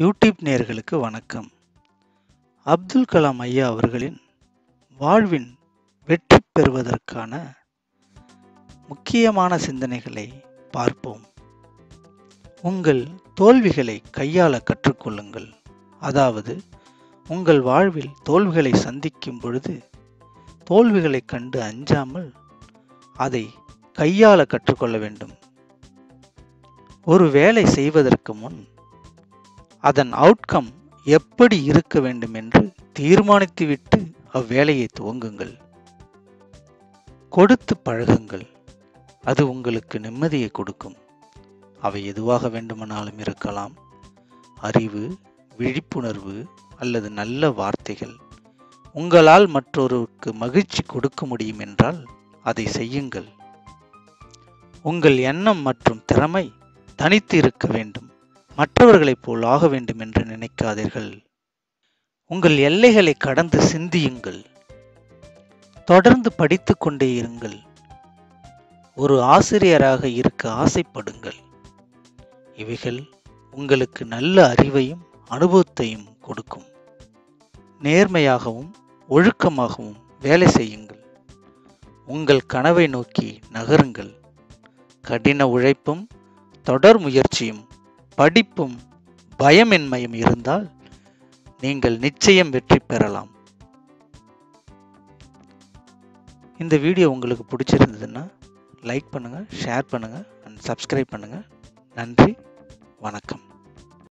YouTube நேர்களுக்கு வணக்கம். அப்துல் கலாம் ஐயா அவர்களின் வாழ்வின் வெற்றி பெறுவதற்கான முக்கியமான சிந்தனைகளை பார்ப்போம். உங்கள் தோல்விகளை கையாள கற்றுக்கொள்ளுங்கள். அதாவது உங்கள் வாழ்வில் தோல்விகளை சந்திக்கும் பொழுது தோல்விகளைக் கண்டு அஞ்சாமல் அதை கையாள கற்றுக்கொள்ள வேண்டும். ஒரு வேலை செய்வதற்கு முன் அதன் அவுட்கம் எப்படி இருக்க வேண்டும் என்று தீர்மானித்துவிட்டு அவ்வேலையை துவங்குங்கள். கொடுத்து பழகுங்கள். அது உங்களுக்கு நிம்மதியை கொடுக்கும். அவை எதுவாக வேண்டுமானாலும் இருக்கலாம். அறிவு விழிப்புணர்வு அல்லது நல்ல வார்த்தைகள். உங்களால் மற்றொருவருக்கு மகிழ்ச்சி கொடுக்க முடியும் என்றால் அதை செய்யுங்கள். உங்கள் எண்ணம் மற்றும் திறமை தனித்து இருக்க வேண்டும். மற்றவர்களைப் போல் ஆக வேண்டும் என்று நினைக்காதீர்கள். உங்கள் எல்லைகளை கடந்து சிந்தியுங்கள். தொடர்ந்து படித்து கொண்டே இருங்கள். ஒரு ஆசிரியராக இருக்க ஆசைப்படுங்கள். இவைகள் உங்களுக்கு நல்ல அறிவையும் அனுபவத்தையும் கொடுக்கும். நேர்மையாகவும் ஒழுக்கமாகவும் வேலை செய்யுங்கள். உங்கள் கனவை நோக்கி நகருங்கள். கடின உழைப்பும் தொடர் முயற்சியும் படிப்பும் பயமின்மையும் இருந்தால் நீங்கள் நிச்சயம் வெற்றி பெறலாம். இந்த வீடியோ உங்களுக்கு பிடிச்சிருந்ததுன்னா லைக் பண்ணுங்கள் ஷேர் பண்ணுங்கள் அண்ட் சப்ஸ்கிரைப் பண்ணுங்கள் நன்றி வணக்கம்.